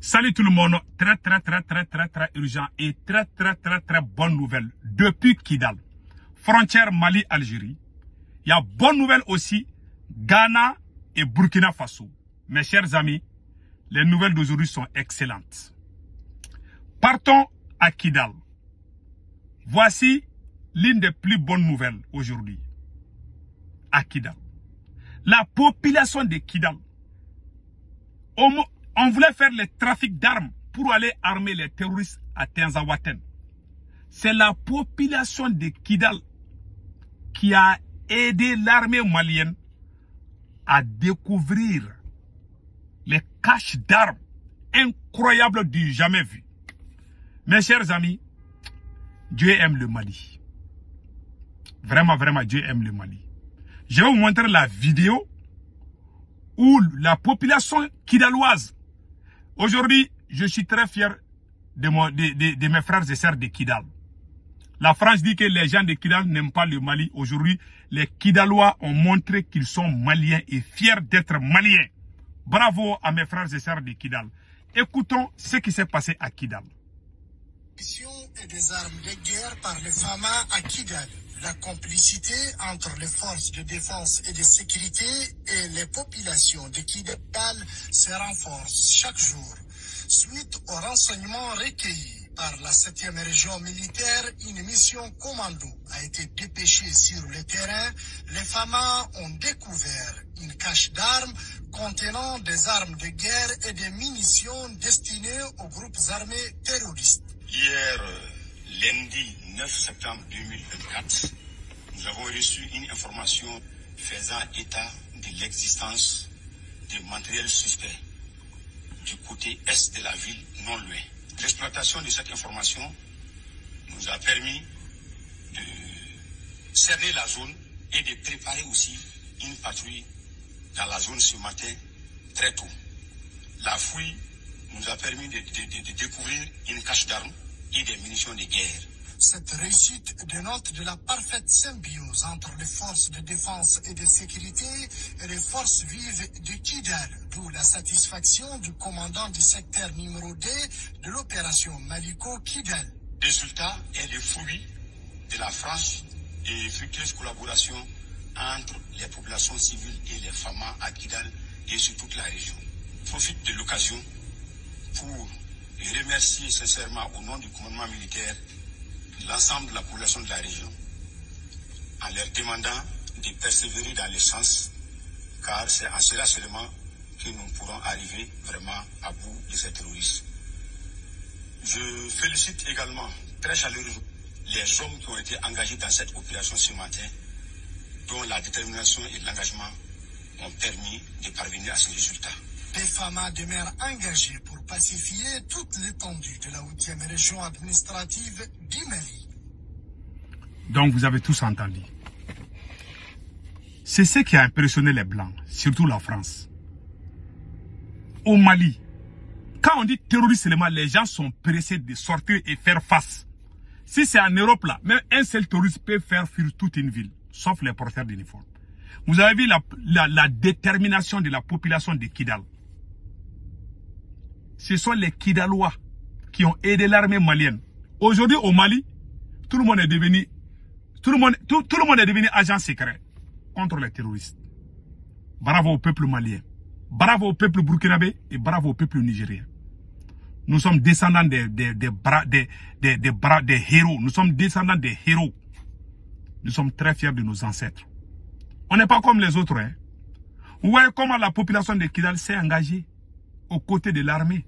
Salut tout le monde, très très très très très très urgent et très très très très bonne nouvelle depuis Kidal, frontière Mali-Algérie. Il y a bonne nouvelle aussi, Ghana et Burkina Faso. Mes chers amis, les nouvelles d'aujourd'hui sont excellentes. Partons à Kidal. Voici l'une des plus bonnes nouvelles aujourd'hui. À Kidal. La population de Kidal on voulait faire le trafic d'armes pour aller armer les terroristes à Tenzawaten. C'est la population de Kidal qui a aidé l'armée malienne à découvrir les caches d'armes incroyables du jamais vu. Mes chers amis, Dieu aime le Mali. Vraiment, vraiment, Dieu aime le Mali. Je vais vous montrer la vidéo où la population kidaloise Aujourd'hui, je suis très fier de, de, mes frères et sœurs de Kidal. La France dit que les gens de Kidal n'aiment pas le Mali. Aujourd'hui, les Kidalois ont montré qu'ils sont maliens et fiers d'être maliens. Bravo à mes frères et sœurs de Kidal. Écoutons ce qui s'est passé à Kidal. des armes de guerre par les à Kidal. La complicité entre les forces de défense et de sécurité et les populations de Kidal se renforce chaque jour. Suite aux renseignements recueillis par la 7e région militaire, une mission commando a été dépêchée sur le terrain. Les FAMA ont découvert une cache d'armes contenant des armes de guerre et des munitions destinées aux groupes armés terroristes. Hier, lundi 9 septembre 2024, nous avons reçu une information faisant état de l'existence de matériel suspect du côté est de la ville, non loin. L'exploitation de cette information nous a permis de cerner la zone et de préparer aussi une patrouille dans la zone ce matin très tôt. La fouille nous a permis de, de découvrir une cache d'armes et des munitions de guerre. Cette réussite dénote de la parfaite symbiose entre les forces de défense et de sécurité et les forces vives de Kidal, d'où la satisfaction du commandant du secteur numéro 2 de l'opération Maliko-Kidal. Le résultat est le fruit de la franche et fructueuse collaboration entre les populations civiles et les femmes à Kidal et sur toute la région. Profite de l'occasion pour remercier sincèrement au nom du commandement militaire l'ensemble de la population de la région en leur demandant de persévérer dans le sens, car c'est en cela seulement que nous pourrons arriver vraiment à bout de ces terroristes. Je félicite également très chaleureusement les hommes qui ont été engagés dans cette opération ce matin, dont la détermination et l'engagement ont permis de parvenir à ce résultat. Les femmes demeurent engagées pour pacifier toute l'étendue de la 8e région administrative du Mali. Donc vous avez tous entendu. C'est ce qui a impressionné les Blancs, surtout la France. Au Mali, quand on dit terroriste seulement, les gens sont pressés de sortir et faire face. Si c'est en Europe là, même un seul terroriste peut faire fuir toute une ville, sauf les porteurs d'uniforme. Vous avez vu la, la détermination de la population de Kidal ce sont les Kidalois qui ont aidé l'armée malienne. Aujourd'hui au Mali, tout le monde est devenu agent secret contre les terroristes. Bravo au peuple malien. Bravo au peuple burkinabé et bravo au peuple nigérien. Nous sommes descendants des, des, des héros. Nous sommes descendants des héros. Nous sommes très fiers de nos ancêtres. On n'est pas comme les autres. Hein. Vous voyez comment la population de Kidal s'est engagée aux côtés de l'armée.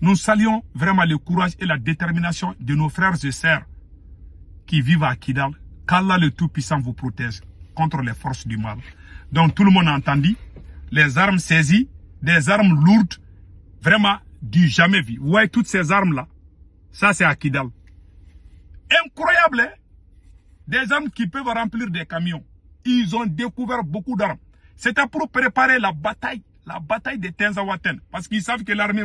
Nous saluons vraiment le courage et la détermination de nos frères et sœurs qui vivent à Kidal. Qu'Allah le Tout-Puissant vous protège contre les forces du mal. Donc tout le monde a entendu les armes saisies, des armes lourdes, vraiment du jamais vu. Vous voyez toutes ces armes-là, ça c'est à Kidal. Incroyable, hein? Des armes qui peuvent remplir des camions. Ils ont découvert beaucoup d'armes. C'était pour préparer la bataille la bataille de Tenzawaten. Parce qu'ils savent que l'armée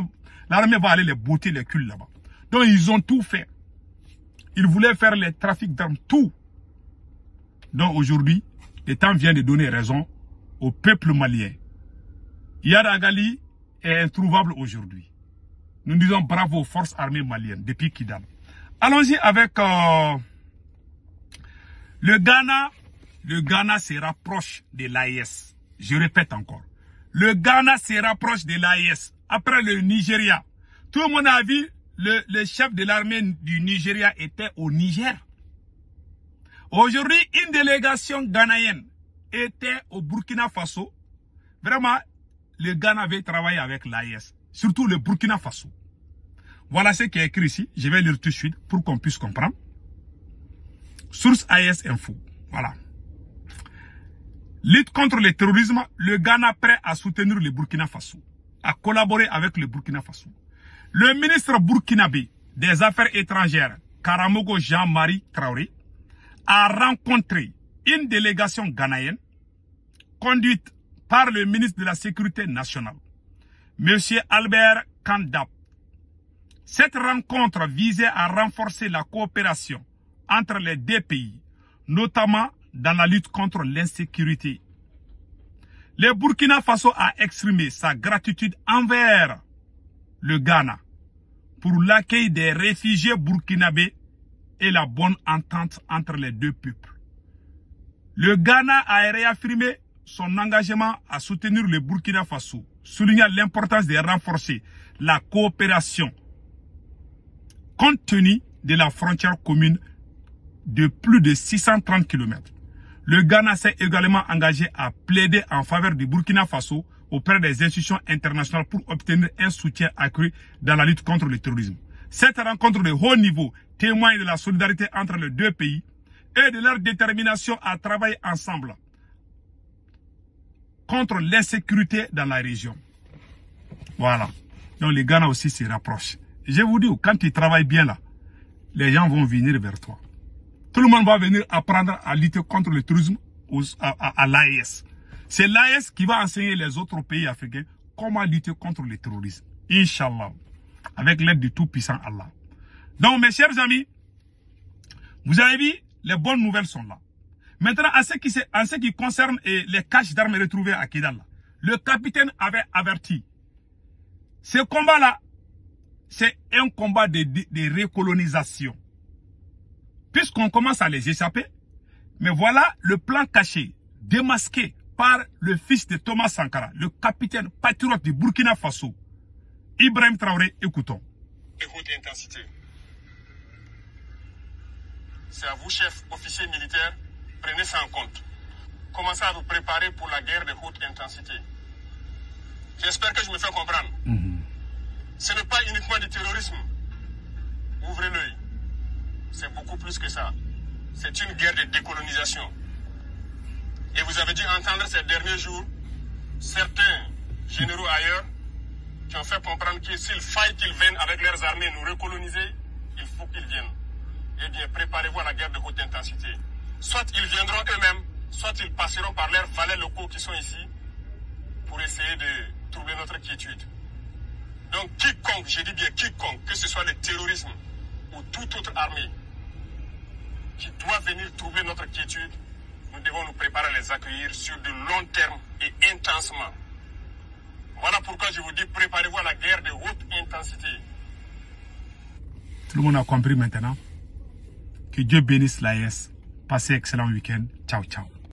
va aller les botter les culs là-bas. Donc ils ont tout fait. Ils voulaient faire les trafics d'armes, tout. Donc aujourd'hui, le temps vient de donner raison au peuple malien. Yad Agali est introuvable aujourd'hui. Nous disons bravo aux forces armées maliennes depuis Kidal. Allons-y avec euh, le Ghana. Le Ghana se rapproche de l'AIS. Je répète encore. Le Ghana se rapproche de l'AIS. Après le Nigeria. Tout le monde a vu le, chef de l'armée du Nigeria était au Niger. Aujourd'hui, une délégation ghanéenne était au Burkina Faso. Vraiment, le Ghana avait travaillé avec l'AIS, surtout le Burkina Faso. Voilà ce qui est écrit ici. Je vais lire tout de suite pour qu'on puisse comprendre. Source AIS Info. Voilà. Lutte contre le terrorisme, le Ghana prêt à soutenir le Burkina Faso, à collaborer avec le Burkina Faso. Le ministre burkinabé des Affaires étrangères, Karamogo Jean-Marie Traoré, a rencontré une délégation ghanéenne conduite par le ministre de la Sécurité nationale, M. Albert Kandap. Cette rencontre visait à renforcer la coopération entre les deux pays, notamment dans la lutte contre l'insécurité. Le Burkina Faso a exprimé sa gratitude envers le Ghana pour l'accueil des réfugiés burkinabés et la bonne entente entre les deux peuples. Le Ghana a réaffirmé son engagement à soutenir le Burkina Faso, soulignant l'importance de renforcer la coopération compte tenu de la frontière commune de plus de 630 km. Le Ghana s'est également engagé à plaider en faveur du Burkina Faso auprès des institutions internationales pour obtenir un soutien accru dans la lutte contre le terrorisme. Cette rencontre de haut niveau témoigne de la solidarité entre les deux pays et de leur détermination à travailler ensemble contre l'insécurité dans la région. Voilà. Donc les Ghana aussi se rapprochent. Je vous dis, quand tu travailles bien là, les gens vont venir vers toi. Tout le monde va venir apprendre à lutter contre le terrorisme à, à, l'AES. C'est l'AES qui va enseigner les autres pays africains comment lutter contre le terrorisme. Inch'Allah. Avec l'aide du Tout-Puissant Allah. Donc, mes chers amis, vous avez vu, les bonnes nouvelles sont là. Maintenant, en ce qui, en ce qui concerne les caches d'armes retrouvées à Kidal, le capitaine avait averti. Ce combat-là, c'est un combat de, de, de recolonisation. Puisqu'on commence à les échapper, mais voilà le plan caché, démasqué par le fils de Thomas Sankara, le capitaine patriote du Burkina Faso, Ibrahim Traoré, écoutons. De haute intensité. C'est à vous, chef officier militaire, prenez ça en compte. Commencez à vous préparer pour la guerre de haute intensité. J'espère que je me fais comprendre. Mm -hmm. Ce n'est pas uniquement du terrorisme. Ouvrez l'œil. C'est beaucoup plus que ça. C'est une guerre de décolonisation. Et vous avez dû entendre ces derniers jours certains généraux ailleurs qui ont fait comprendre que s'il faille qu'ils viennent avec leurs armées nous recoloniser, il faut qu'ils viennent. Eh bien, préparez-vous à la guerre de haute intensité. Soit ils viendront eux-mêmes, soit ils passeront par leurs valets locaux qui sont ici pour essayer de troubler notre quiétude. Donc, quiconque, je dis bien quiconque, que ce soit le terrorisme ou toute autre armée qui doit venir troubler notre quiétude, nous devons nous préparer à les accueillir sur de long terme et intensement. Voilà pourquoi je vous dis, préparez-vous à la guerre de haute intensité. Tout le monde a compris maintenant. Que Dieu bénisse l'AS. Passez excellent week-end. Ciao, ciao.